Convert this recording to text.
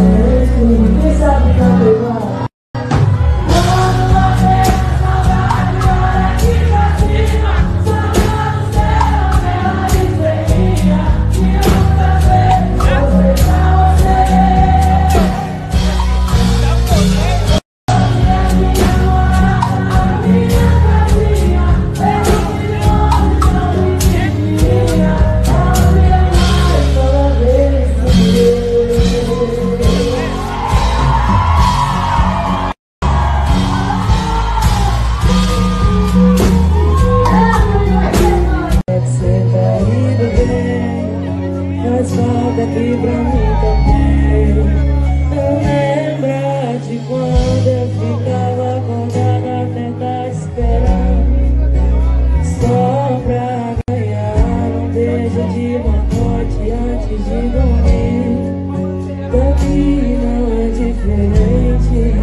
よろしくお願いします。pra mim também Eu lembro de quando eu ficava acordada até tá esperar Só pra ganhar um beijo de boa noite antes de dormir. Daqui não é diferente.